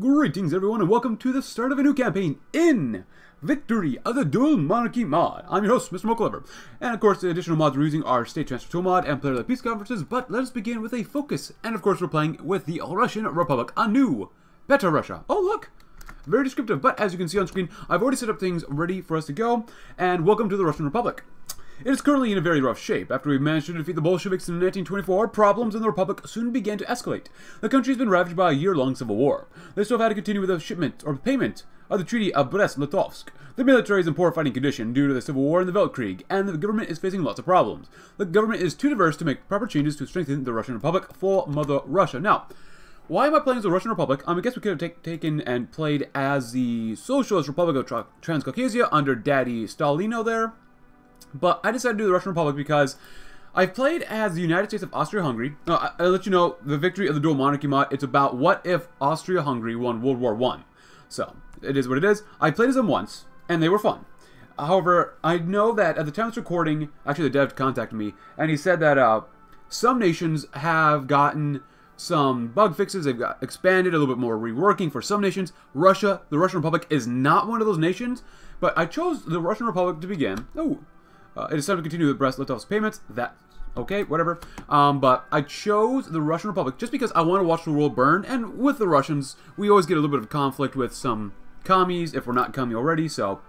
Greetings everyone and welcome to the start of a new campaign in Victory of the Dual Monarchy mod. I'm your host, Mr. Mochalover. And of course, the additional mods we're using are State Transfer Tool mod and Player of the Peace Conferences, but let us begin with a focus. And of course, we're playing with the Russian Republic, a new Better Russia. Oh look! Very descriptive, but as you can see on screen, I've already set up things ready for us to go, and welcome to the Russian Republic. It is currently in a very rough shape. After we managed to defeat the Bolsheviks in 1924, problems in the Republic soon began to escalate. The country has been ravaged by a year-long civil war. They still have had to continue with the shipment or payment of the Treaty of Brest-Litovsk. The military is in poor fighting condition due to the civil war and the Weltkrieg, and the government is facing lots of problems. The government is too diverse to make proper changes to strengthen the Russian Republic for Mother Russia. Now, why am I playing as the Russian Republic? Um, I guess we could have take, taken and played as the Socialist Republic of Transcaucasia under Daddy Stalino there. But I decided to do the Russian Republic because I've played as the United States of Austria-Hungary. Uh, I, will let you know, the victory of the dual monarchy mod, it's about what if Austria-Hungary won World War One. So, it is what it is. I played as them once, and they were fun. However, I know that at the time of this recording, actually the dev contacted me, and he said that uh, some nations have gotten some bug fixes, they've got expanded, a little bit more reworking for some nations. Russia, the Russian Republic, is not one of those nations, but I chose the Russian Republic to begin. Oh, uh, it is time to continue with Brest-Litovsk payments. That okay, whatever. Um, but I chose the Russian Republic just because I want to watch the world burn. And with the Russians, we always get a little bit of conflict with some commies if we're not commie already. So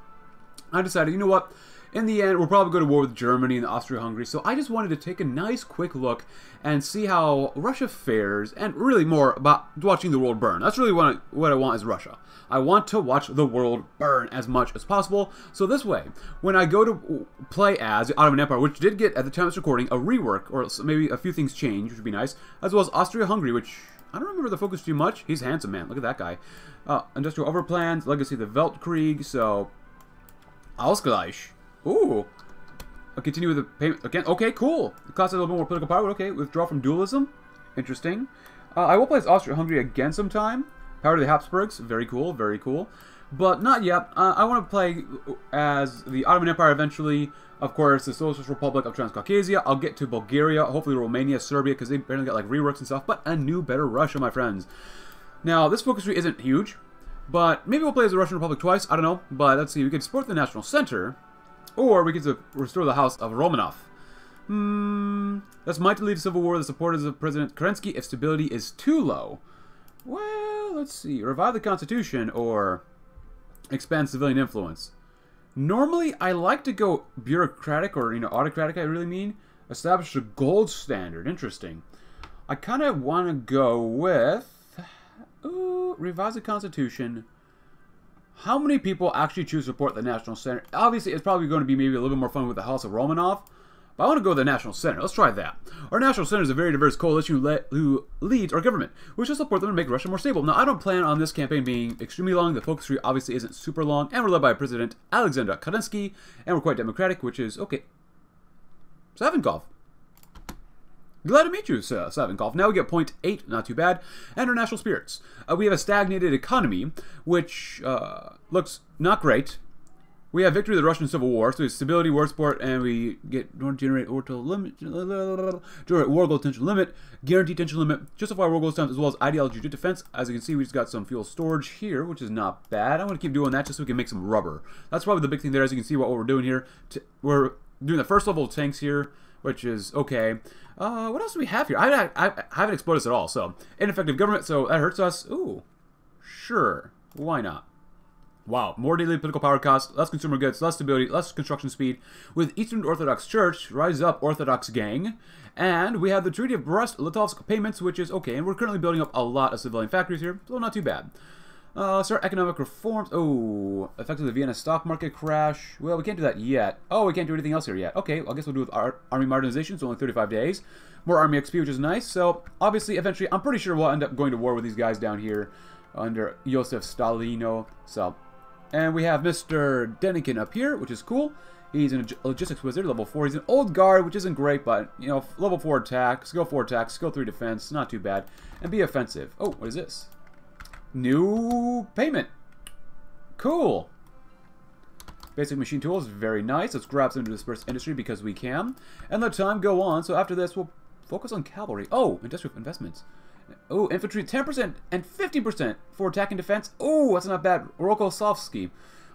I decided, you know what? In the end, we'll probably go to war with Germany and Austria-Hungary, so I just wanted to take a nice quick look and see how Russia fares, and really more about watching the world burn. That's really what I, what I want is Russia. I want to watch the world burn as much as possible, so this way, when I go to play as the Ottoman Empire, which did get, at the time of this recording, a rework, or maybe a few things changed, which would be nice, as well as Austria-Hungary, which I don't remember the focus too much. He's handsome, man. Look at that guy. Uh, industrial overplans, legacy of the Weltkrieg, so... Ausgleich. Ooh. I'll continue with the payment again. Okay, cool. It costs a little bit more political power. Okay, withdraw from dualism. Interesting. Uh, I will play as Austria-Hungary again sometime. Power to the Habsburgs. Very cool. Very cool. But not yet. Uh, I want to play as the Ottoman Empire eventually. Of course, the Socialist Republic of Transcaucasia. I'll get to Bulgaria, hopefully Romania, Serbia, because they apparently got like reworks and stuff. But a new, better Russia, my friends. Now, this focus tree isn't huge, but maybe we'll play as the Russian Republic twice. I don't know. But let's see. We can support the National Center. Or we could restore the house of Romanov. Hmm. That's might lead to civil war the supporters of President Kerensky if stability is too low. Well, let's see. Revive the Constitution or expand civilian influence. Normally, I like to go bureaucratic or, you know, autocratic, I really mean. Establish a gold standard. Interesting. I kind of want to go with... Ooh, revise the Constitution. How many people actually choose to support the National Center? Obviously, it's probably going to be maybe a little bit more fun with the House of Romanov. But I want to go to the National Center. Let's try that. Our National Center is a very diverse coalition who, leads our government. We should support them to make Russia more stable. Now, I don't plan on this campaign being extremely long. The focus tree obviously isn't super long. And we're led by President Alexander Kerensky. And we're quite democratic, which is, okay. Savinkov. Glad to meet you, uh, Savinkov. Now we get point eight, not too bad. And our national spirits. Uh, we have a stagnated economy, which uh, looks not great. We have victory of the Russian Civil War, so we have stability, war support, and we get generate orbital limit, generate war goal tension limit, guarantee tension limit, justify war goals times, as well as ideology to defense. As you can see, we just got some fuel storage here, which is not bad. I'm going to keep doing that just so we can make some rubber. That's probably the big thing there. As you can see, what we're doing here, we're doing the first level of tanks here which is okay. Uh, what else do we have here? I, I, I haven't explored this at all, so. Ineffective government, so that hurts us. Ooh, sure. Why not? Wow, more daily political power costs, less consumer goods, less stability, less construction speed. With Eastern Orthodox Church, rise up Orthodox gang. And we have the Treaty of Brest-Litovsk payments, which is okay. And we're currently building up a lot of civilian factories here, so not too bad. Uh, start economic reforms. Oh, effectively the Vienna stock market crash. Well, we can't do that yet. Oh, we can't do anything else here yet. Okay, well, I guess we'll do with our army modernization. It's only 35 days. More army XP, which is nice. So, obviously, eventually, I'm pretty sure we'll end up going to war with these guys down here under Josef Stalino. So, and we have Mr. Denikin up here, which is cool. He's a logistics wizard, level 4. He's an old guard, which isn't great, but, you know, level 4 attack, skill 4 attack, skill 3 defense, not too bad. And be offensive. Oh, what is this? New payment. Cool. Basic machine tools, very nice. Let's grab some into dispersed industry because we can. And let time go on. So after this, we'll focus on cavalry. Oh, industrial investments. Oh, infantry 10% and 50% for attack and defense. Oh, that's not bad. Rokossovsky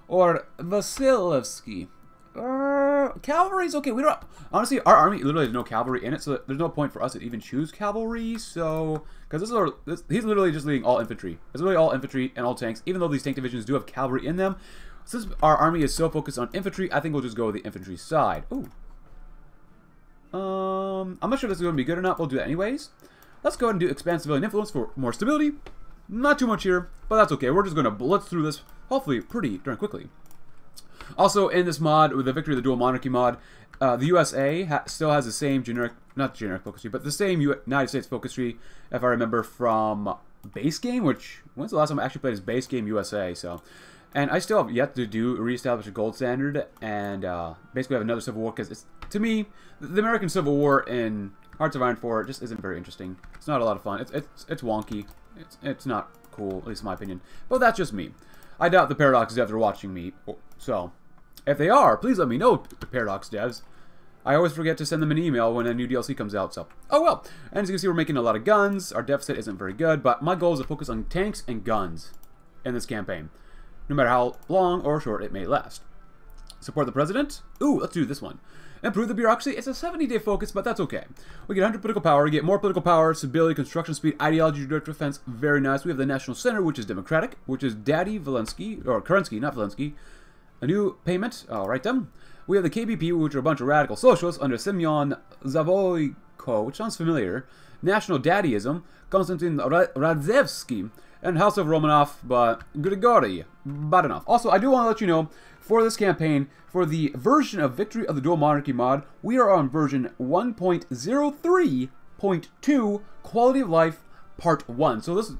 or Vasilevsky. Uh, cavalry's okay. We don't honestly. Our army literally has no cavalry in it, so there's no point for us to even choose cavalry. So, because this is our, this, he's literally just leading all infantry. It's literally all infantry and all tanks. Even though these tank divisions do have cavalry in them, since our army is so focused on infantry, I think we'll just go with the infantry side. Ooh. Um, I'm not sure if this is going to be good or not. We'll do that anyways. Let's go ahead and do expand civilian influence for more stability. Not too much here, but that's okay. We're just going to blitz through this, hopefully pretty darn quickly. Also, in this mod, with the Victory of the Dual Monarchy mod, uh, the USA ha still has the same generic, not generic focus tree, but the same U United States focus tree, if I remember, from base game, which, when's the last time I actually played as base game USA, so... And I still have yet to do reestablish a gold standard, and uh, basically have another Civil War, because it's, to me, the American Civil War in Hearts of Iron 4 just isn't very interesting. It's not a lot of fun. It's, it's, it's wonky. It's, it's not cool, at least in my opinion. But that's just me. I doubt the Paradox devs are watching me, so if they are, please let me know, Paradox devs. I always forget to send them an email when a new DLC comes out, so... Oh well. And as you can see, we're making a lot of guns. Our deficit isn't very good, but my goal is to focus on tanks and guns in this campaign. No matter how long or short it may last. Support the President? Ooh, let's do this one. Improve the bureaucracy. It's a 70-day focus, but that's okay. We get 100 political power, we get more political power, stability, construction speed, ideology, direct defense. Very nice. We have the National Center, which is democratic, which is Daddy Valensky, or Kerensky, not Valensky. A new payment. All right, then. Um, we have the KPP, which are a bunch of radical socialists under Semyon Zavoyko, which sounds familiar. National Daddyism, Konstantin Radzevsky, and House of Romanov, but Grigory Badanov. Also, I do want to let you know, for this campaign, for the version of Victory of the Dual Monarchy mod, we are on version 1.03.2, Quality of Life Part 1. So this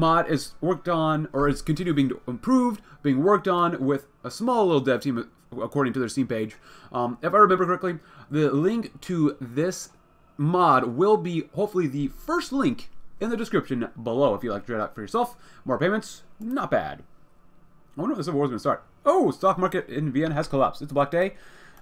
mod is worked on, or is continuing being improved, being worked on with a small little dev team, according to their Steam page. Um, if I remember correctly, the link to this mod will be hopefully the first link in the description below if you'd like to try it out for yourself. More payments, not bad. I wonder if this war is going to start. Oh, stock market in Vienna has collapsed. It's a black day.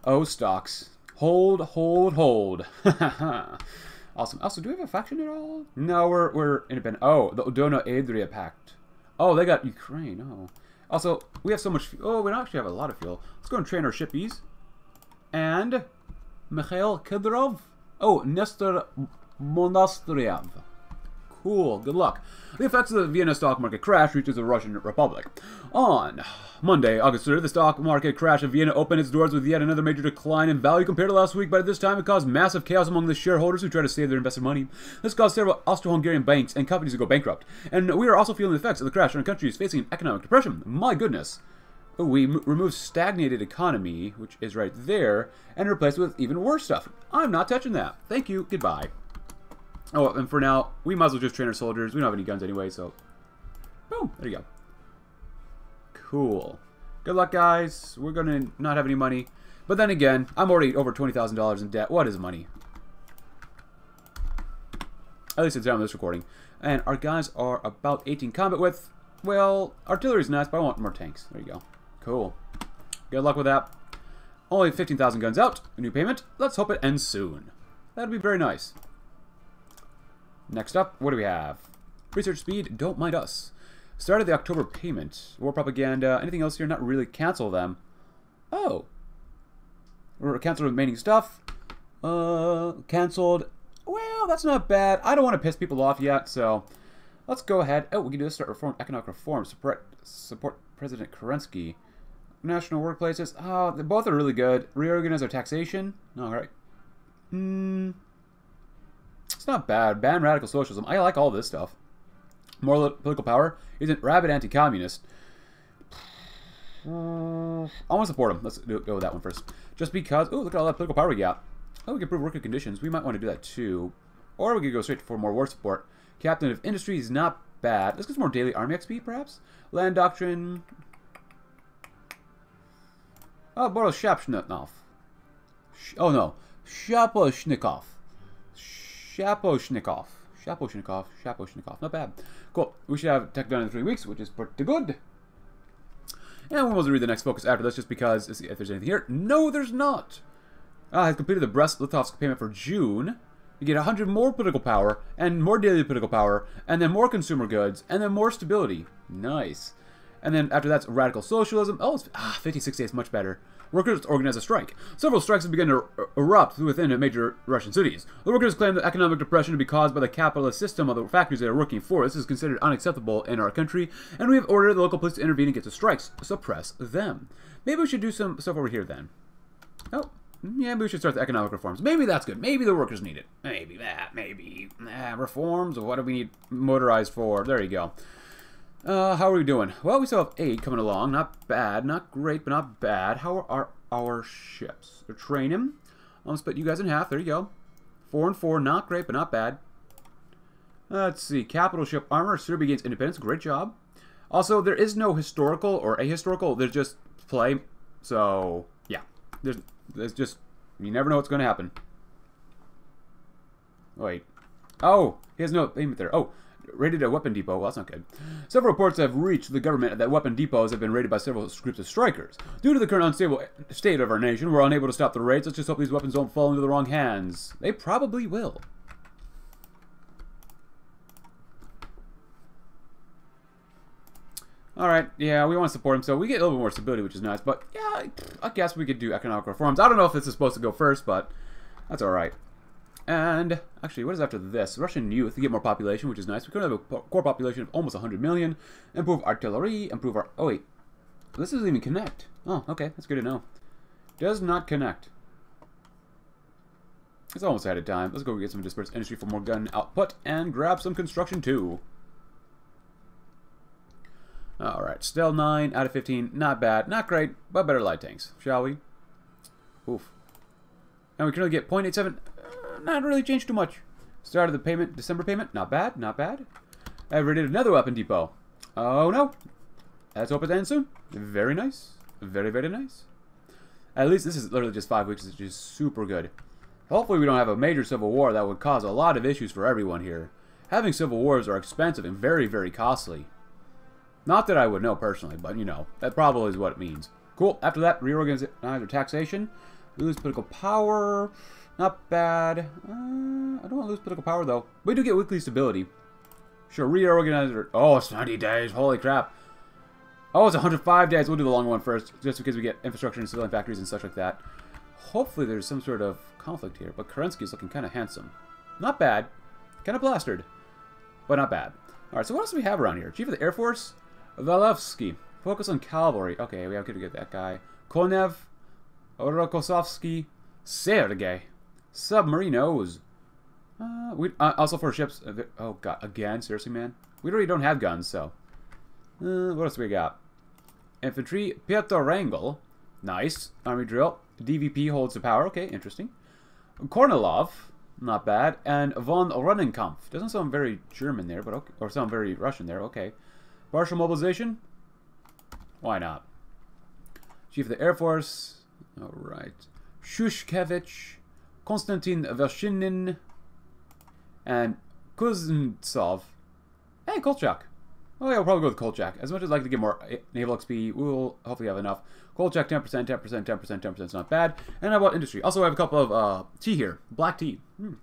Oh, stocks. Hold, hold, hold. awesome. Also, do we have a faction at all? No, we're, we're independent. Oh, the Odono Adria Pact. Oh, they got Ukraine. Oh. Also, we have so much fuel. Oh, we actually have a lot of fuel. Let's go and train our shippies. And Mikhail Kedrov. Oh, Nestor Monastyrev. Cool, good luck. The effects of the Vienna stock market crash reaches the Russian Republic. On Monday, August 3rd, the stock market crash of Vienna opened its doors with yet another major decline in value compared to last week, but at this time it caused massive chaos among the shareholders who tried to save their invested money. This caused several Austro-Hungarian banks and companies to go bankrupt. And we are also feeling the effects of the crash on countries facing economic depression. My goodness. We removed stagnated economy, which is right there, and replaced it with even worse stuff. I'm not touching that. Thank you. Goodbye. Oh, and for now, we might as well just train our soldiers. We don't have any guns anyway, so... Boom! There you go. Cool. Good luck, guys. We're gonna not have any money. But then again, I'm already over $20,000 in debt. What is money? At least it's down this recording. And our guys are about 18 combat with. Well, artillery's nice, but I want more tanks. There you go. Cool. Good luck with that. Only 15,000 guns out. A new payment. Let's hope it ends soon. That'd be very nice. Next up, what do we have? Research speed, don't mind us. Started the October payment. War propaganda. Anything else here? Not really. Cancel them. Oh. We're canceled remaining stuff. Uh, canceled. Well, that's not bad. I don't want to piss people off yet, so let's go ahead. Oh, we can do this. Start reform, economic reform. Support, support President Kerensky. National workplaces. Oh, they both are really good. Reorganize our taxation. All right. Hmm. It's not bad. Ban radical socialism. I like all this stuff. More political power. Isn't rabid anti-communist. Mm, I want to support him. Let's do, go with that one first. Just because... Oh, look at all that political power we got. Oh, we can improve working conditions. We might want to do that too. Or we could go straight for more war support. Captain of Industry is not bad. Let's get some more daily army XP, perhaps? Land Doctrine. Oh, Boris Shapshnikov. Oh, no. Shaposhnikov. Shaposhnikov. Shaposhnikov. Shaposhnikov. Not bad. Cool. We should have tech done in three weeks, which is pretty good. And we will read the next focus after this, just because, if there's anything here. No, there's not. Ah, has completed the Brest-Litovsk payment for June. You get 100 more political power, and more daily political power, and then more consumer goods, and then more stability. Nice. And then after that's radical socialism. Oh, it's, ah, 56 days, much better. Workers organize a strike. Several strikes have begun to er erupt within major Russian cities. The workers claim that economic depression to be caused by the capitalist system of the factories they are working for. This is considered unacceptable in our country, and we have ordered the local police to intervene and get to strikes. Suppress them. Maybe we should do some stuff over here then. Oh, yeah, maybe we should start the economic reforms. Maybe that's good. Maybe the workers need it. Maybe that. Maybe ah, reforms. What do we need motorized for? There you go. Uh, how are we doing? Well, we still have eight coming along. Not bad. Not great, but not bad. How are our ships? They're training. I'll split you guys in half. There you go. Four and four. Not great, but not bad. Let's see. Capital ship armor. Serbia gains independence. Great job. Also, there is no historical or ahistorical. There's just play. So, yeah. There's, there's just... You never know what's going to happen. Wait. Oh! He has no payment there. Oh, raided a weapon depot. Well, that's not good. Several reports have reached the government that weapon depots have been raided by several groups of strikers. Due to the current unstable state of our nation, we're unable to stop the raids. Let's just hope these weapons don't fall into the wrong hands. They probably will. Alright, yeah, we want to support him, so we get a little bit more stability, which is nice. But, yeah, I guess we could do economic reforms. I don't know if this is supposed to go first, but that's alright. And actually, what is after this? Russian youth to get more population, which is nice. We currently have a core population of almost 100 million. Improve artillery, improve our... Oh, wait. This doesn't even connect. Oh, okay. That's good to know. Does not connect. It's almost out of time. Let's go get some dispersed industry for more gun output and grab some construction too. Alright, still 9 out of 15. Not bad. Not great, but better light tanks. Shall we? Oof. And we can only get 0.87 not really changed too much. Started the payment, December payment, not bad, not bad. Did another weapon depot. Oh no. Let's hope it ends soon. Very nice. Very, very nice. At least this is literally just five weeks, which is super good. Hopefully we don't have a major civil war that would cause a lot of issues for everyone here. Having civil wars are expensive and very, very costly. Not that I would know personally, but you know, that probably is what it means. Cool. After that, reorganize either taxation, lose political power, not bad. Uh, I don't want to lose political power, though. We do get weekly stability. Sure, reorganize reorganizer. Oh, it's 90 days. Holy crap. Oh, it's 105 days. We'll do the long one first, just because we get infrastructure and civilian factories and such like that. Hopefully there's some sort of conflict here, but Kerensky is looking kind of handsome. Not bad. Kind of plastered, but not bad. Alright, so what else do we have around here? Chief of the Air Force? Valevsky. Focus on cavalry. Okay, we have to get that guy. Konev. Rokossovsky. Sergei. Submarinos. Uh, we uh, also for ships. Uh, oh god, again, seriously, man. We really don't have guns, so. Uh, what else we got? Infantry, Piotr Wrangel. Nice. Army drill. DVP holds the power. Okay, interesting. Kornilov. Not bad. And von Rennenkampf. Doesn't sound very German there, but okay. Or sound very Russian there. Okay. Partial mobilization. Why not? Chief of the Air Force. All right. Shushkevich. Konstantin Vershinin, and Kuznetsov. Hey, Kolchak. Oh yeah, we'll probably go with Kolchak. As much as I'd like to get more naval XP, we will hopefully have enough. Kolchak, 10%, 10%, 10%, 10% is not bad. And how about industry? Also, I have a couple of uh, tea here. Black tea. Hmm.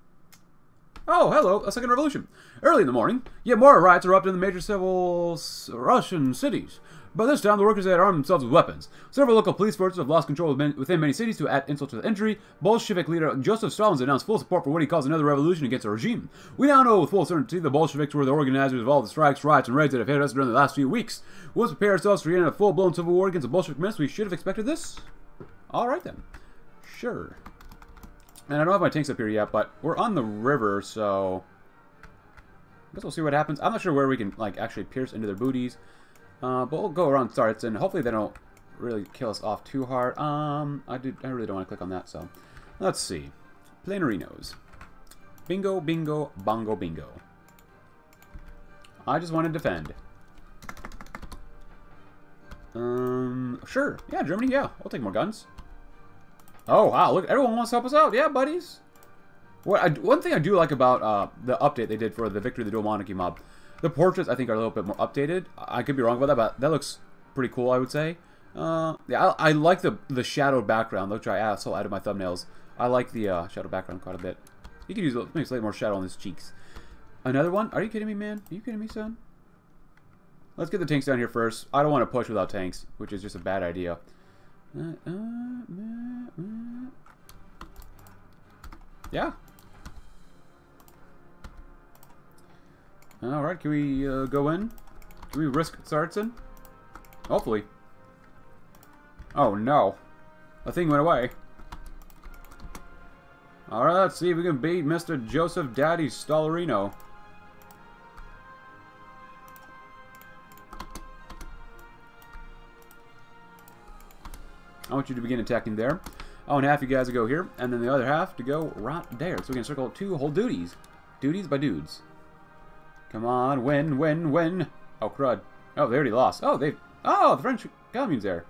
Oh, hello, a second revolution. Early in the morning, yet more riots erupted in the major civil Russian cities. By this time, the workers had armed themselves with weapons. Several local police forces have lost control within many cities to add insult to the injury. Bolshevik leader Joseph Stalin announced full support for what he calls another revolution against the regime. We now know with full certainty the Bolsheviks were the organizers of all the strikes, riots, and raids that have hit us during the last few weeks. We'll prepare ourselves for a full-blown civil war against the Bolshevik menace. We should have expected this. All right, then. Sure. And I don't have my tanks up here yet, but we're on the river, so... I guess we'll see what happens. I'm not sure where we can, like, actually pierce into their booties. Uh, but we'll go around starts, and hopefully they don't really kill us off too hard. Um, I, do, I really don't want to click on that, so... Let's see. Planarinos. Bingo, bingo, bongo, bingo. I just want to defend. Um, sure. Yeah, Germany, yeah. We'll take more guns. Oh, wow. Look, everyone wants to help us out. Yeah, buddies. What I, one thing I do like about uh, the update they did for the Victory of the Dual Monarchy mod the portraits, I think, are a little bit more updated. I could be wrong about that, but that looks pretty cool, I would say. Uh, yeah, I, I, like the the shadowed background, which I also added my thumbnails. I like the uh, shadow background quite a bit. You could use a, maybe slightly more shadow on his cheeks. Another one? Are you kidding me, man? Are you kidding me, son? Let's get the tanks down here first. I don't want to push without tanks, which is just a bad idea. Uh, uh, uh, yeah. Alright, can we uh, go in? Can we risk Tsaritsyn? Hopefully. Oh no. The thing went away. Alright, let's see if we can beat Mr. Joseph Daddy Stallerino. I want you to begin attacking there. I want half you guys to go here, and then the other half to go right there. So we can circle two whole duties. Duties by dudes. Come on, win, win, win. Oh, crud. Oh, they already lost. Oh, they... Oh, the French commune's there.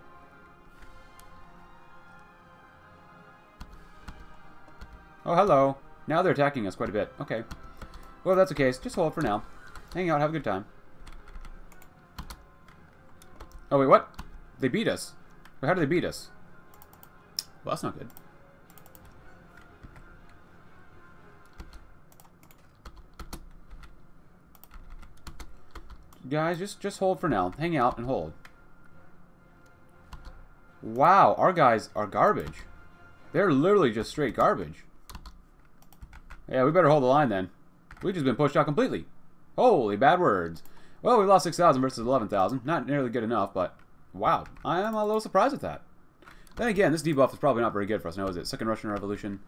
Oh, hello. Now they're attacking us quite a bit. Okay. Well, that's case. Just hold for now. Hang out, have a good time. Oh, wait, what? They beat us. But how did they beat us? Well, that's not good. Guys, just, just hold for now. Hang out and hold. Wow, our guys are garbage. They're literally just straight garbage. Yeah, we better hold the line then. We've just been pushed out completely. Holy bad words. Well, we lost 6,000 versus 11,000. Not nearly good enough, but wow. I am a little surprised at that. Then again, this debuff is probably not very good for us now, is it? Second Russian Revolution.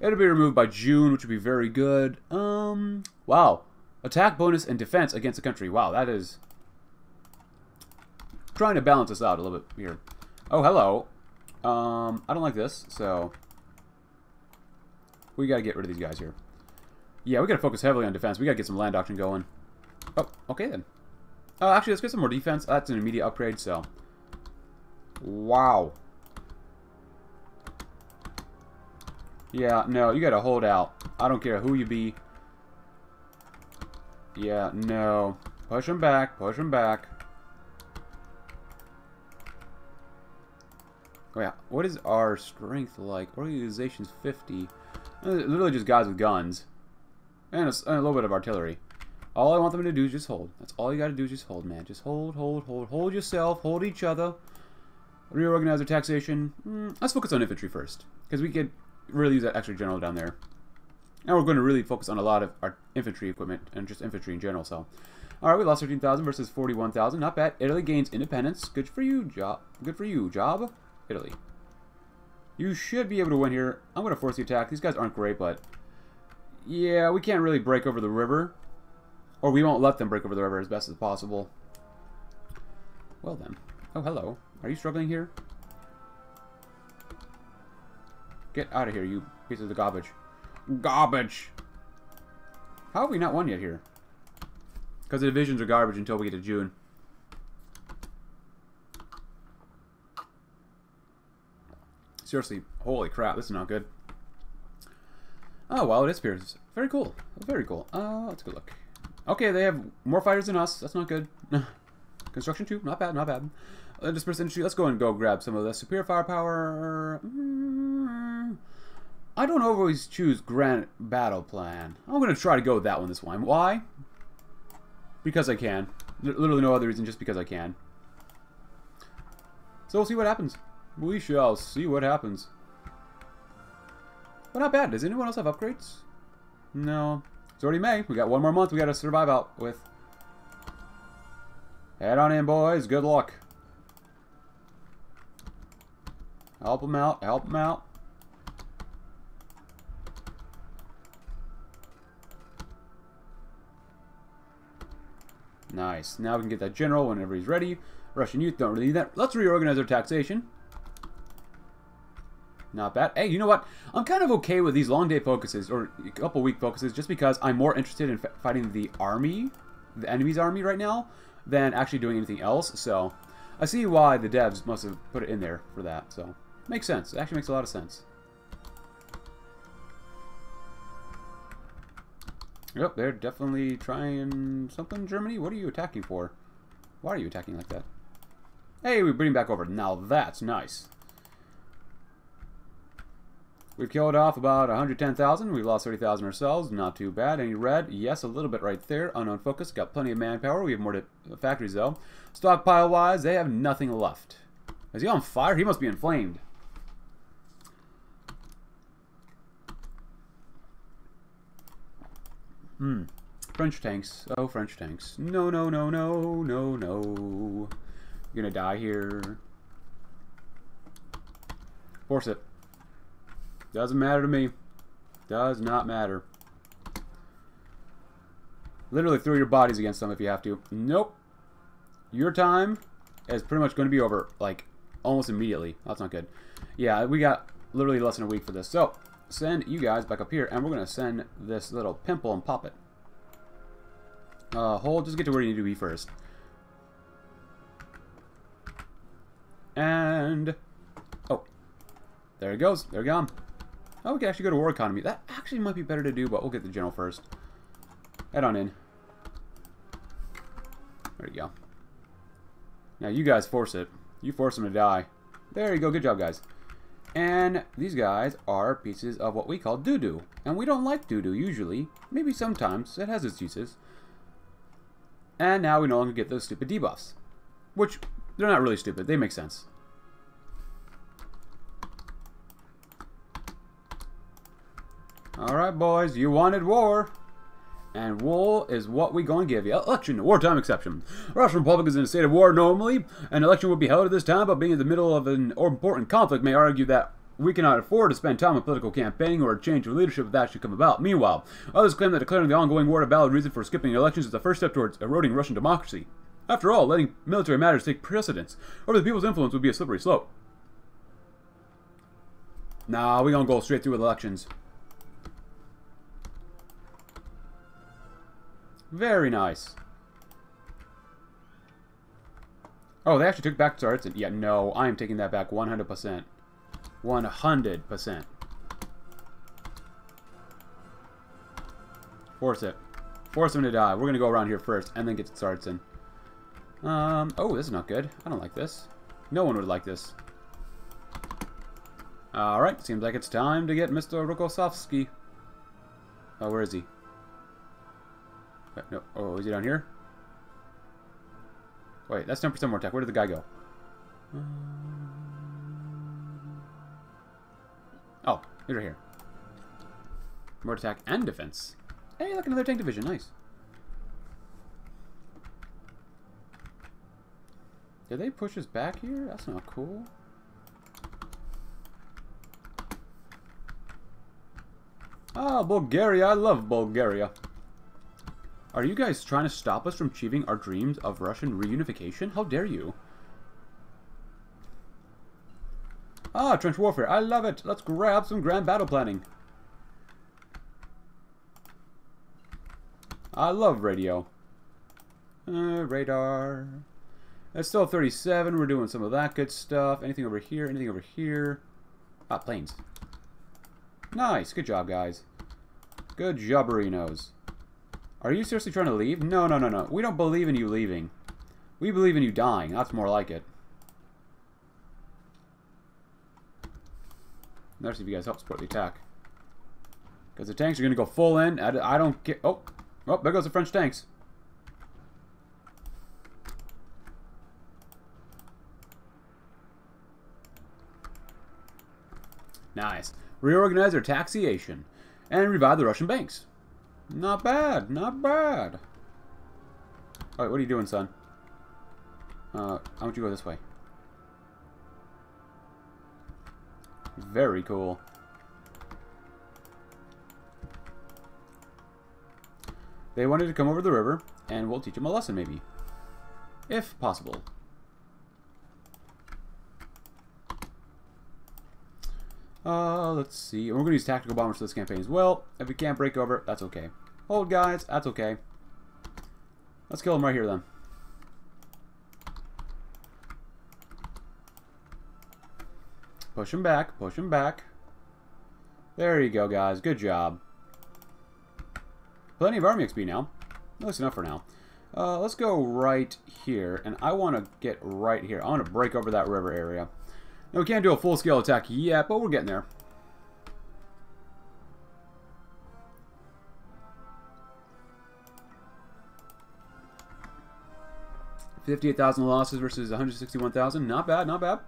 It'll be removed by June, which would be very good. Um, wow. Attack bonus and defense against the country. Wow, that is... Trying to balance this out a little bit here. Oh, hello. Um, I don't like this, so... We gotta get rid of these guys here. Yeah, we gotta focus heavily on defense. We gotta get some land auction going. Oh, okay then. Oh, actually, let's get some more defense. That's an immediate upgrade, so... Wow. Yeah, no, you gotta hold out. I don't care who you be. Yeah, no. Push him back, push him back. Oh yeah, what is our strength like? Organization's 50. Uh, literally just guys with guns. And a, and a, little bit of artillery. All I want them to do is just hold. That's all you gotta do is just hold, man. Just hold, hold, hold. Hold yourself, hold each other. Reorganize our taxation. Mm, let's focus on infantry first. Because we could really use that extra general down there. And we're going to really focus on a lot of our infantry equipment and just infantry in general. So, all right, we lost 13,000 versus 41,000. Not bad. Italy gains independence. Good for you, job. Good for you, job. Italy. You should be able to win here. I'm going to force the attack. These guys aren't great, but yeah, we can't really break over the river. Or we won't let them break over the river as best as possible. Well then. Oh, hello. Are you struggling here? Get out of here, you piece of the garbage. Garbage! How have we not won yet here? Because the divisions are garbage until we get to June. Seriously, holy crap, this is not good. Oh, wow, it is Pierce. Very cool. Very cool. Uh, let's go look. Okay, they have more fighters than us. That's not good. Construction 2, not bad, not bad. Uh, dispersed industry, let's go and go grab some of the superior firepower. Mm, I don't always choose Grand Battle Plan. I'm going to try to go with that one this time. Why? Because I can. Literally no other reason, just because I can. So we'll see what happens. We shall see what happens. But not bad. Does anyone else have upgrades? No. It's already May. We got one more month we got to survive out with. Head on in, boys. Good luck. Help them out. Help them out. Nice. Now we can get that general whenever he's ready. Russian youth don't really need that. Let's reorganize our taxation. Not bad. Hey, you know what? I'm kind of okay with these long day focuses, or a couple week focuses, just because I'm more interested in fighting the army, the enemy's army right now, than actually doing anything else. So, I see why the devs must have put it in there for that. So, makes sense. It actually makes a lot of sense. Yep, they're definitely trying something, Germany. What are you attacking for? Why are you attacking like that? Hey, we bring back over. Now that's nice. We've killed off about 110,000. We've lost 30,000 ourselves. Not too bad. Any red? Yes, a little bit right there. Unknown focus. Got plenty of manpower. We have more to uh, factories, though. Stockpile-wise, they have nothing left. Is he on fire? He must be inflamed. Hmm. French tanks. Oh, French tanks. No, no, no, no, no, no. You're gonna die here. Force it. Doesn't matter to me. Does not matter. Literally throw your bodies against them if you have to. Nope. Your time is pretty much going to be over, like, almost immediately. That's not good. Yeah, we got literally less than a week for this. So, send you guys back up here, and we're going to send this little pimple and pop it. Uh, hold, just get to where you need to be first. And... Oh. There it goes. They're gone. Oh, we can actually go to war economy. That actually might be better to do, but we'll get the general first. Head on in. There you go. Now you guys force it. You force them to die. There you go. Good job, guys. And these guys are pieces of what we call doo-doo. And we don't like doo-doo usually. Maybe sometimes. It has its uses. And now we no longer get those stupid debuffs. Which, they're not really stupid. They make sense. Alright, boys, you wanted war. And war is what we going to give you. Election, wartime exception. Russian Republic is in a state of war normally. An election would be held at this time, but being in the middle of an important conflict may argue that we cannot afford to spend time on political campaigning or a change of leadership if that should come about. Meanwhile, others claim that declaring the ongoing war a valid reason for skipping elections is the first step towards eroding Russian democracy. After all, letting military matters take precedence over the people's influence would be a slippery slope. Nah, we gonna go straight through with elections. Very nice. Oh, they actually took back Tsaritsyn. Yeah, no, I am taking that back 100%. 100%. Force it. Force him to die. We're going to go around here first and then get to Tsaritsyn. Um, oh, this is not good. I don't like this. No one would like this. Alright, seems like it's time to get Mr. Rokossovsky. Oh, where is he? No. Oh, is he down here? Wait, that's 10% more attack. Where did the guy go? Oh, he's right here. More attack and defense. Hey, look, another tank division. Nice. Did they push us back here? That's not cool. Ah, Bulgaria. I love Bulgaria. Are you guys trying to stop us from achieving our dreams of Russian reunification? How dare you? Ah, trench warfare. I love it. Let's grab some grand battle planning. I love radio. Uh, radar. It's still 37. We're doing some of that good stuff. Anything over here? Anything over here? Ah, planes. Nice. Good job, guys. Good jobberinos. Are you seriously trying to leave? No, no, no, no. We don't believe in you leaving. We believe in you dying. That's more like it. Let's see if you guys help support the attack. Because the tanks are going to go full in. I, I don't get... Oh. Oh, there goes the French tanks. Nice. Reorganize their taxation. And revive the Russian banks. Not bad, not bad. Alright, what are you doing, son? Uh, I want you go this way. Very cool. They wanted to come over the river, and we'll teach them a lesson, maybe. If possible. Uh, let's see. We're going to use tactical bombers for this campaign as well. If we can't break over, that's okay. Hold, guys. That's okay. Let's kill him right here, then. Push him back. Push him back. There you go, guys. Good job. Plenty of army XP now. That's enough for now. Uh, let's go right here, and I want to get right here. I want to break over that river area. Now, we can't do a full-scale attack yet, but we're getting there. Fifty-eight thousand losses versus one hundred sixty-one thousand. Not bad, not bad.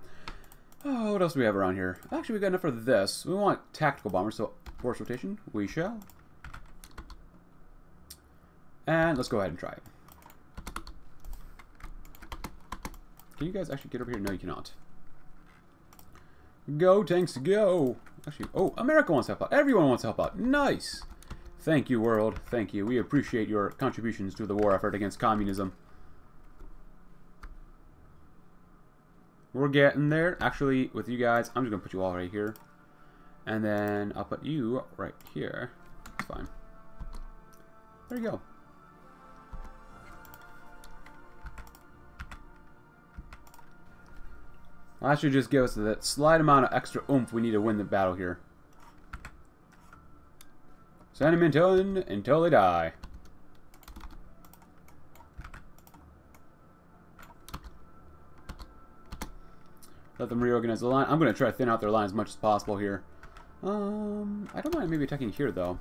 Oh, what else do we have around here? Actually, we got enough for this. We want tactical bombers, so force rotation. We shall. And let's go ahead and try it. Can you guys actually get over here? No, you cannot. Go, tanks, go! Actually, oh, America wants to help out. Everyone wants to help out. Nice! Thank you, world. Thank you. We appreciate your contributions to the war effort against communism. We're getting there. Actually, with you guys, I'm just going to put you all right here. And then I'll put you right here. It's fine. There you go. That should just give us that slight amount of extra oomph we need to win the battle here. Send them until, until they die. Let them reorganize the line. I'm going to try to thin out their line as much as possible here. Um, I don't mind maybe attacking here, though.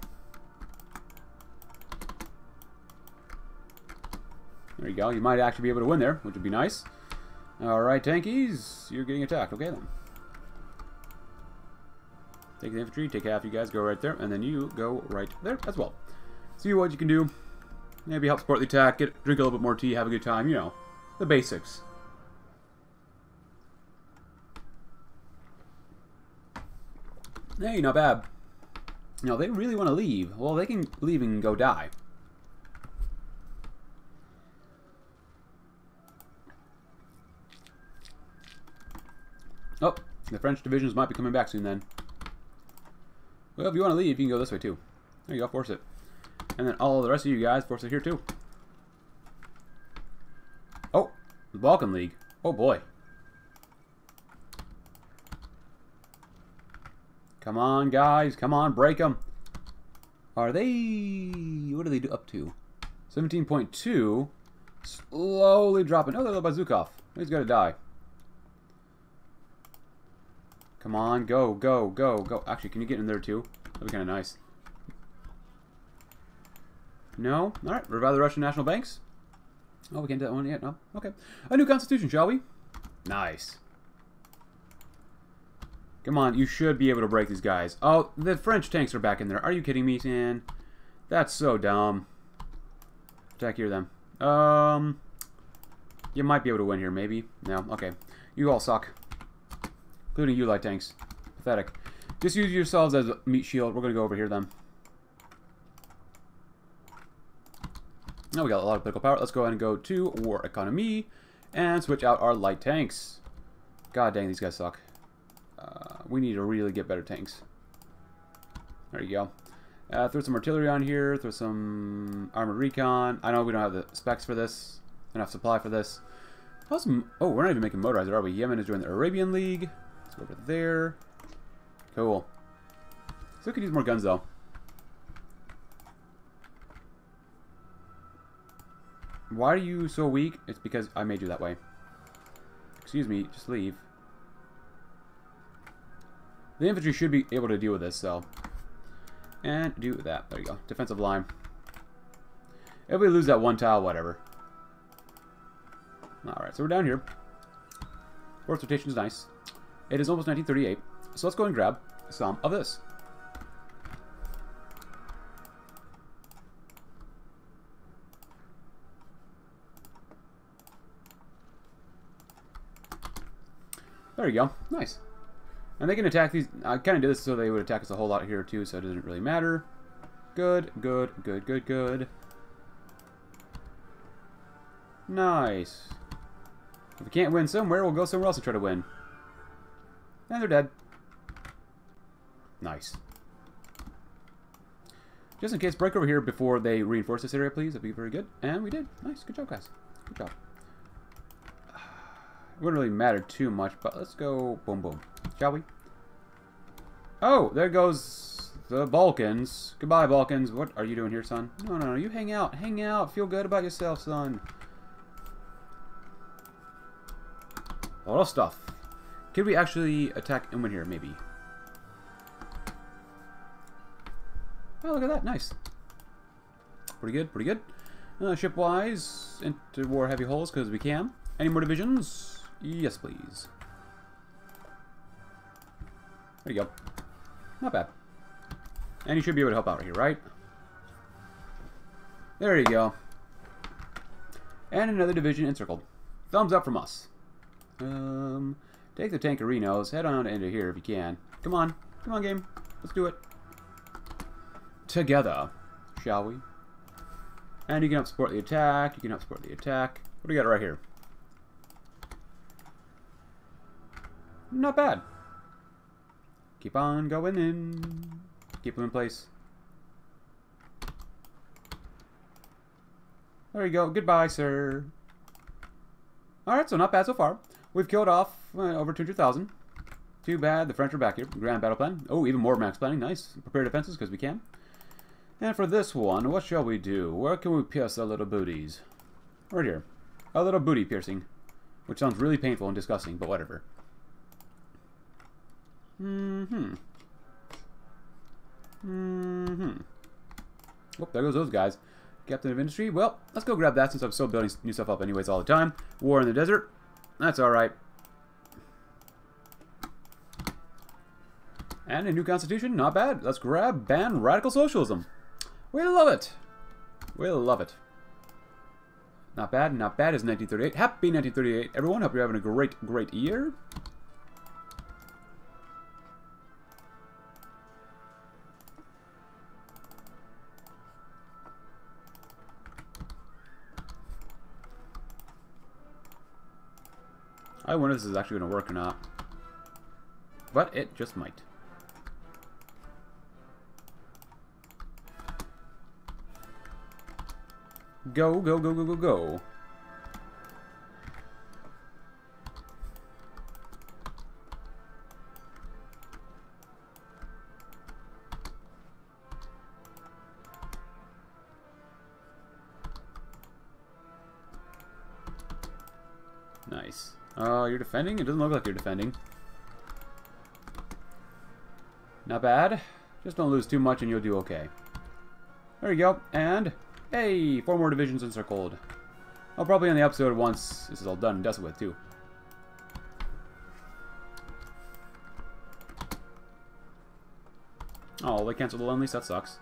There you go. You might actually be able to win there, which would be nice. Alright, tankies. You're getting attacked. Okay, then. Take the infantry, take half you guys, go right there, and then you go right there as well. See what you can do. Maybe help support the attack, get drink a little bit more tea, have a good time, you know. The basics. Hey, not bad. Know, they really want to leave. Well, they can leave and go die. Oh, the French divisions might be coming back soon then. Well, if you want to leave, you can go this way too. There you go, force it. And then all the rest of you guys, force it here too. Oh, the Balkan League. Oh boy. Come on, guys. Come on, break them. Are they... What do they do up to? 17.2. Slowly dropping. Oh, they're by Zhukov. He's got to die. Come on, go, go, go, go. Actually, can you get in there too? That'd be kind of nice. No? Alright, revive the Russian national banks. Oh, we can't do that one yet? No? Okay. A new constitution, shall we? Nice. Come on, you should be able to break these guys. Oh, the French tanks are back in there. Are you kidding me, man? That's so dumb. Attack here, then. Um, you might be able to win here, maybe. No, okay. You all suck. Including you, light tanks. Pathetic. Just use yourselves as a meat shield. We're going to go over here, then. Now we got a lot of political power. Let's go ahead and go to war economy and switch out our light tanks. God dang, these guys suck. Uh, we need to really get better tanks. There you go. Uh, throw some artillery on here. Throw some armored recon. I know we don't have the specs for this. Enough supply for this. Awesome. Oh, we're not even making motorizer, are we? Yemen is joining the Arabian League. Let's go over there. Cool. So we could use more guns, though. Why are you so weak? It's because I made you that way. Excuse me, just leave. The infantry should be able to deal with this, so. And do that. There you go. Defensive line. If we lose that one tile, whatever. Alright, so we're down here. Force rotation is nice. It is almost 1938. So let's go and grab some of this. There you go. Nice. And they can attack these. I kind of did this so they would attack us a whole lot here too, so it doesn't really matter. Good, good, good, good, good. Nice. If we can't win somewhere, we'll go somewhere else and try to win. And they're dead. Nice. Just in case, break over here before they reinforce this area, please. That'd be very good. And we did. Nice. Good job, guys. Good job. It wouldn't really matter too much, but let's go boom boom. Shall we? Oh, there goes the Balkans. Goodbye, Balkans. What are you doing here, son? No, no, no. You hang out. Hang out. Feel good about yourself, son. A lot of stuff. Could we actually attack and here, maybe? Oh, look at that. Nice. Pretty good, pretty good. Uh, Ship-wise, into war heavy holes because we can. Any more divisions? Yes, please. There you go. Not bad. And you should be able to help out right here, right? There you go. And another division encircled. Thumbs up from us. Um, take the tankerinos. Head on into here if you can. Come on. Come on, game. Let's do it. Together, shall we? And you can help support the attack. You can help support the attack. What do we got right here? Not bad. Keep on going in. Keep them in place. There you go. Goodbye, sir. Alright, so not bad so far. We've killed off over 200,000. Too bad the French are back here. Grand battle plan. Oh, even more max planning. Nice. Prepare defenses because we can. And for this one, what shall we do? Where can we pierce our little booties? Right here. A little booty piercing. Which sounds really painful and disgusting, but whatever. Mm-hmm. Mm-hmm. Oh, there goes those guys. Captain of Industry. Well, let's go grab that since I'm still building new stuff up anyways all the time. War in the desert. That's alright. And a new constitution. Not bad. Let's grab ban radical socialism. We love it. We love it. Not bad. Not bad is 1938. Happy 1938, everyone. Hope you're having a great, great year. I wonder if this is actually going to work or not. But it just might. Go, go, go, go, go, go. Nice. Oh, uh, you're defending? It doesn't look like you're defending. Not bad. Just don't lose too much and you'll do okay. There you go. And, hey, four more divisions encircled. I'll probably end the episode once this is all done and dusted with, too. Oh, they canceled the Lend-Lease. That sucks.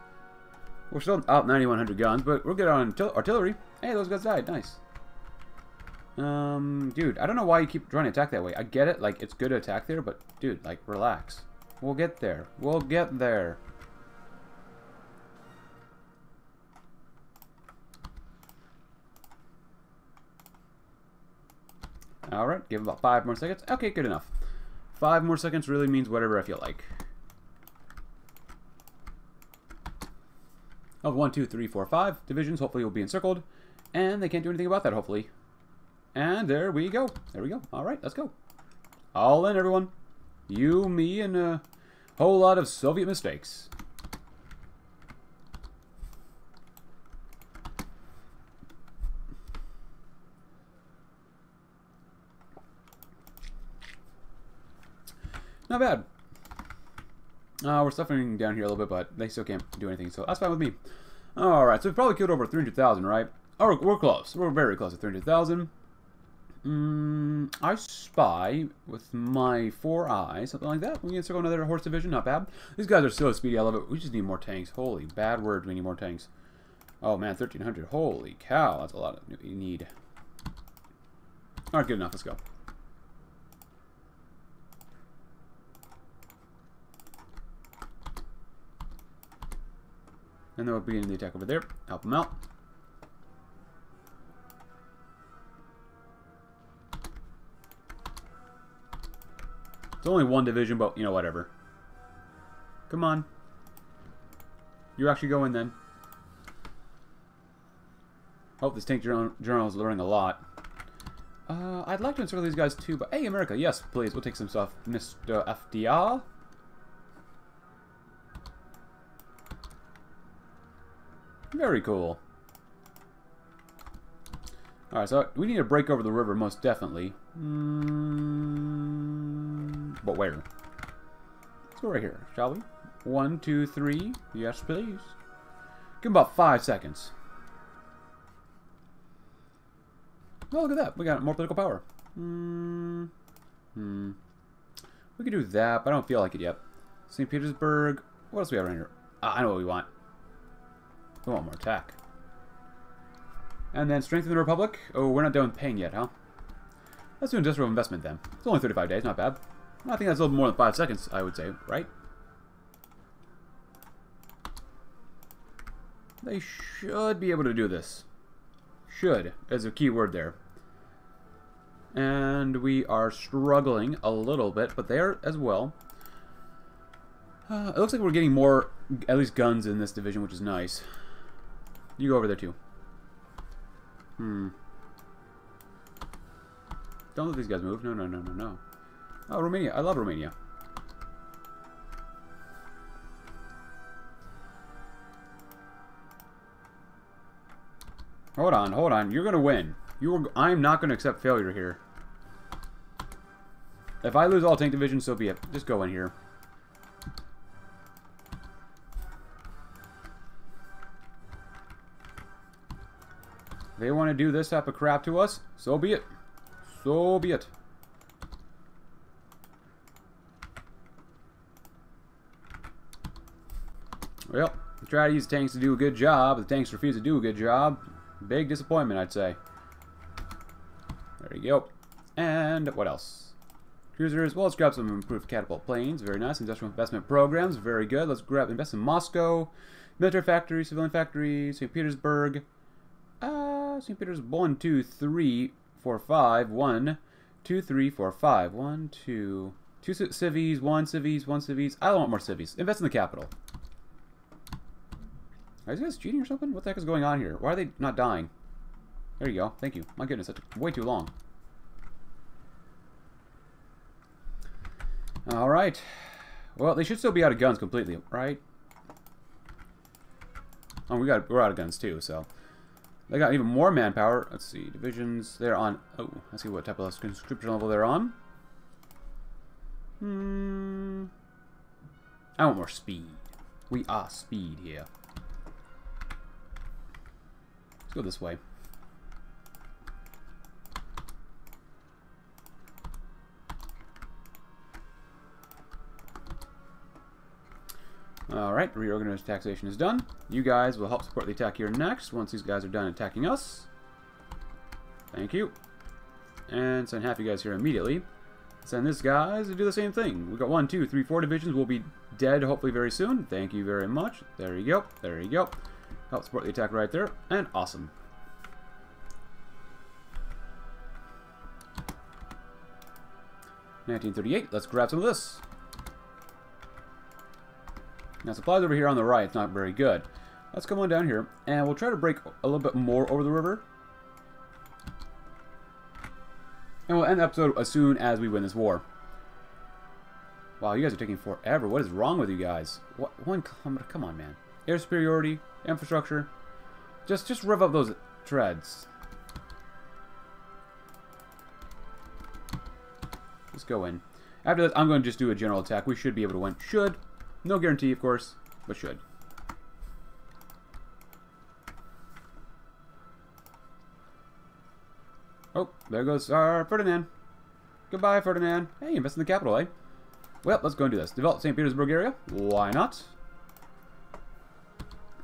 We're still out 9,100 guns, but we're good on artillery. Hey, those guys died. Nice. Um, dude, I don't know why you keep trying to attack that way. I get it, like, it's good to attack there, but, dude, like, relax. We'll get there. We'll get there. Alright, give about five more seconds. Okay, good enough. Five more seconds really means whatever I feel like. Of one, two, three, four, five divisions, hopefully will be encircled. And they can't do anything about that, hopefully. And there we go. There we go. All right, let's go. All in, everyone. You, me, and a whole lot of Soviet mistakes. Not bad. Uh, we're suffering down here a little bit, but they still can't do anything, so that's fine with me. Alright, so we've probably killed over 300,000, right? Oh, we're close. We're very close to 300,000. Mm, I spy with my four eyes, something like that. We can circle another horse division, not bad. These guys are so speedy, I love it. We just need more tanks. Holy bad words, we need more tanks. Oh man, 1300. Holy cow, that's a lot of you need. Alright, good enough. Let's go. And then we'll begin the attack over there. Help them out. It's only one division, but, you know, whatever. Come on. You're actually going in then. Hope this tank journal, journal is learning a lot. Uh, I'd like to encircle these guys too, but hey, America, yes, please, we'll take some stuff. Mr. FDR. Very cool. Alright, so we need to break over the river, most definitely. Mm, but where? Let's go right here, shall we? One, two, three. Yes, please. Give about five seconds. Oh, look at that. We got more political power. Hmm. Hmm. We could do that, but I don't feel like it yet. St. Petersburg. What else we have around here? Ah, I know what we want. We want more attack. And then strengthen the Republic. Oh, we're not done paying yet, huh? Let's do industrial investment then. It's only 35 days, not bad. I think that's a little more than 5 seconds, I would say, right? They should be able to do this. Should is a key word there. And we are struggling a little bit, but they are as well. Uh, it looks like we're getting more, at least guns in this division, which is nice. You go over there too. Hmm. Don't let these guys move. No, no, no, no, no. Oh, Romania. I love Romania. Hold on, hold on. You're gonna win. You are, I'm not gonna accept failure here. If I lose all tank divisions, so be it. Just go in here. They want to do this type of crap to us, so be it. So be it. Well, try to use tanks to do a good job. The tanks refuse to do a good job. Big disappointment, I'd say. There you go. And what else? Cruisers. Well, let's grab some improved catapult planes. Very nice. Industrial investment programs. Very good. Let's grab invest in Moscow. Military factory, civilian factory, St. Petersburg. St. Petersburg. One, two, three, four, five. One, two, three, four, five. One, two, two civies, one civies, one civies. I don't want more civies. Invest in the capital. Are these guys cheating or something? What the heck is going on here? Why are they not dying? There you go. Thank you. My goodness, that took way too long. Alright. Well, they should still be out of guns completely, right? Oh, we got we're out of guns too, so they got even more manpower. Let's see, divisions. They're on. Oh, let's see what type of conscription level they're on. Hmm. I want more speed. We are speed here. Let's go this way. Alright, reorganized taxation is done. You guys will help support the attack here next, once these guys are done attacking us. Thank you. And send half you guys here immediately. Send this guys to do the same thing. We've got one, two, three, four divisions. We'll be dead hopefully very soon. Thank you very much. There you go. There you go. Help support the attack right there. And awesome. Nineteen thirty-eight. Let's grab some of this. Now, supplies over here on the right, it's not very good. Let's come on down here, and we'll try to break a little bit more over the river. And we'll end the episode as soon as we win this war. Wow, you guys are taking forever. What is wrong with you guys? What, one? Come on, man. Air superiority, infrastructure. Just, just rev up those treads. Let's go in. After this, I'm going to just do a general attack. We should be able to win. Should. No guarantee, of course, but should. Oh, there goes our Ferdinand. Goodbye, Ferdinand. Hey, invest in the capital, eh? Well, let's go and do this. Develop St. Petersburg area. Why not?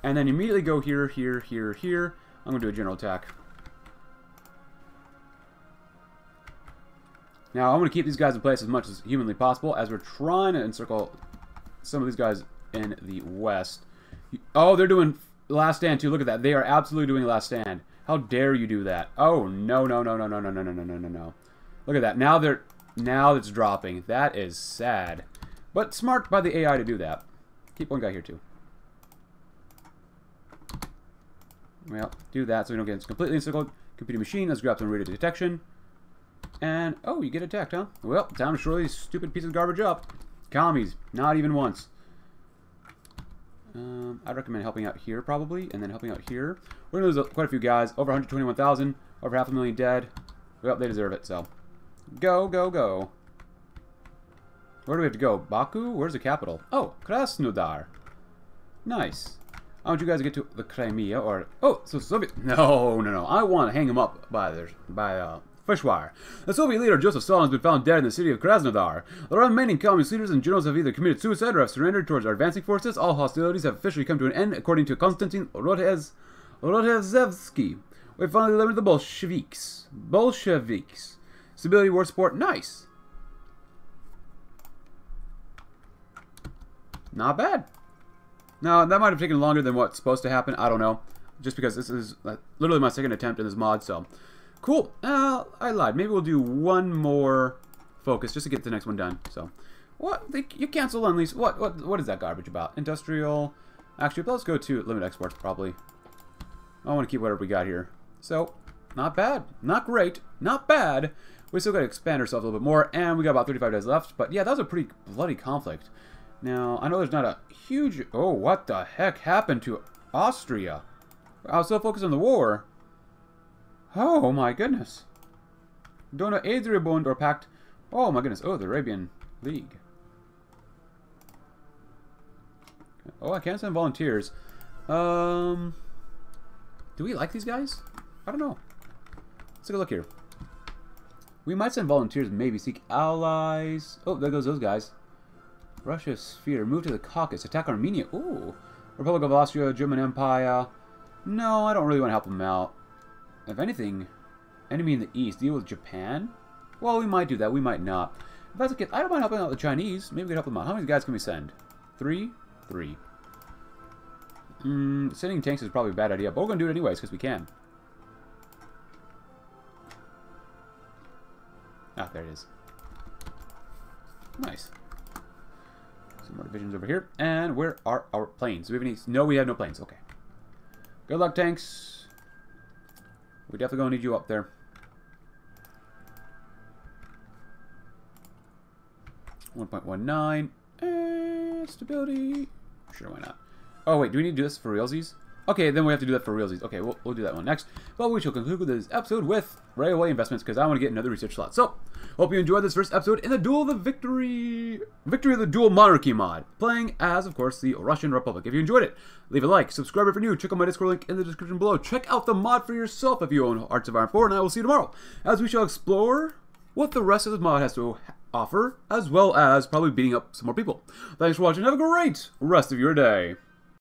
And then immediately go here, here, here, here. I'm going to do a general attack. Now, I'm going to keep these guys in place as much as humanly possible as we're trying to encircle some of these guys in the west. Oh, they're doing Last Stand too. Look at that. They are absolutely doing Last Stand. How dare you do that? Oh, no, no, no, no, no, no, no, no, no, no, no, no. Look at that. Now they're now it's dropping. That is sad. But smart by the AI to do that. Keep one guy here too. Well, do that so we don't get completely encircled. Computer machine, let's grab some radio detection. And, oh, you get attacked, huh? Well, time to shore these stupid pieces of garbage up. Commies, not even once. Um, I'd recommend helping out here, probably, and then helping out here. We're going to lose quite a few guys. Over 121,000, over half a million dead. Well, they deserve it, so. Go, go, go. Where do we have to go? Baku? Where's the capital? Oh, Krasnodar. Nice. I want you guys to get to the Crimea, or... Oh, so Soviet... No, no, no. I want to hang them up by, the, by uh, fish wire. The Soviet leader Joseph Stalin has been found dead in the city of Krasnodar. The remaining communist leaders and generals have either committed suicide or have surrendered towards our advancing forces. All hostilities have officially come to an end, according to Konstantin Rodhez, Rodhezevsky. We finally eliminated the Bolsheviks. Bolsheviks. Stability war support. Nice. Not bad. Now, that might have taken longer than what's supposed to happen. I don't know. Just because this is uh, literally my second attempt in this mod, so... Cool. Uh, I lied. Maybe we'll do one more focus just to get the next one done. So, what? They, you cancel unleash. What? What? What is that garbage about? Industrial. Actually, let's go to limit exports probably. I want to keep whatever we got here. So, not bad. Not great. Not bad. We still got to expand ourselves a little bit more, and we got about 35 days left. But yeah, that was a pretty bloody conflict. Now, I know there's not a huge... Oh, what the heck happened to Austria? I was so focused on the war. Oh my goodness. Dona Adriabund or Pact. Oh my goodness. Oh, the Arabian League. Oh, I can't send volunteers. Um, do we like these guys? I don't know. Let's take a look here. We might send volunteers, maybe seek allies. Oh, there goes those guys. Russia sphere. Move to the Caucasus. Attack Armenia. Ooh. Republic of Austria, German Empire. No, I don't really want to help them out. If anything, enemy in the east, deal with Japan? Well, we might do that. We might not. If that's case, I don't mind helping out the Chinese. Maybe we can help them out. How many guys can we send? Three? Three. Mm, sending tanks is probably a bad idea, but we're going to do it anyways because we can. Ah, there it is. Nice. Some more divisions over here. And where are our planes? Do we have any? No, we have no planes. Okay. Good luck, tanks. We definitely gonna need you up there. One point one nine and stability. Sure, why not? Oh wait, do we need to do this for realsies? Okay, then we have to do that for realsies. Okay, we'll, we'll do that one next. But we shall conclude this episode with railway investments because I want to get another research slot. So, hope you enjoyed this first episode in the Duel of the Victory... Victory of the Dual Monarchy mod. Playing as, of course, the Russian Republic. If you enjoyed it, leave a like, subscribe if you're new, check out my Discord link in the description below. Check out the mod for yourself if you own Hearts of Iron 4, and I will see you tomorrow as we shall explore what the rest of the mod has to offer, as well as probably beating up some more people. Thanks for watching. Have a great rest of your day.